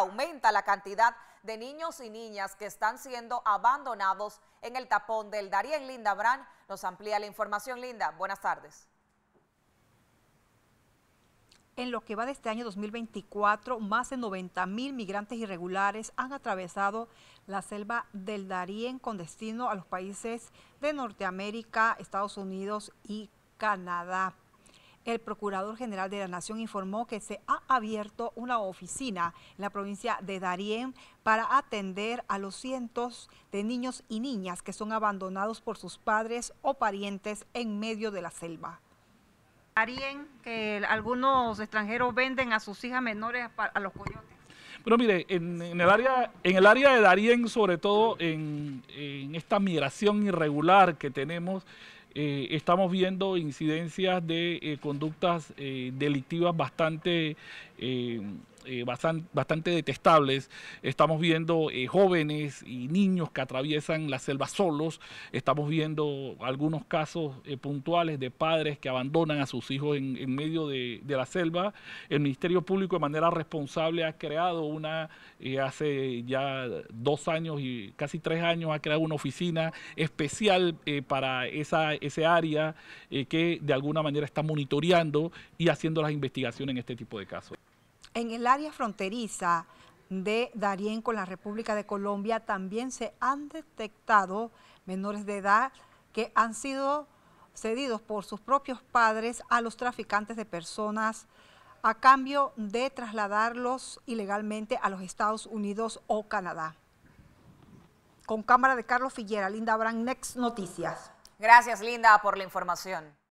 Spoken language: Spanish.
Aumenta la cantidad de niños y niñas que están siendo abandonados en el tapón del Darien. Linda Brand nos amplía la información. Linda, buenas tardes. En lo que va de este año 2024, más de 90 mil migrantes irregulares han atravesado la selva del Darién con destino a los países de Norteamérica, Estados Unidos y Canadá. El Procurador General de la Nación informó que se ha abierto una oficina en la provincia de Darién para atender a los cientos de niños y niñas que son abandonados por sus padres o parientes en medio de la selva. Darién, que algunos extranjeros venden a sus hijas menores a los coyotes. Pero mire, en, el área, en el área de Darién, sobre todo en, en esta migración irregular que tenemos, eh, estamos viendo incidencias de eh, conductas eh, delictivas bastante eh, bastante, detestables. Estamos viendo eh, jóvenes y niños que atraviesan la selva solos. Estamos viendo algunos casos eh, puntuales de padres que abandonan a sus hijos en, medio de, la selva. El Ministerio Público de manera responsable ha creado una, hace ya dos años y casi tres años, ha creado una oficina especial para esa, ese área que de alguna manera está monitoreando y haciendo las investigaciones en este tipo de casos. En el área fronteriza de Darién con la República de Colombia también se han detectado menores de edad que han sido cedidos por sus propios padres a los traficantes de personas a cambio de trasladarlos ilegalmente a los Estados Unidos o Canadá. Con cámara de Carlos Figuera, Linda Brand, Next Noticias. Gracias, Linda, por la información.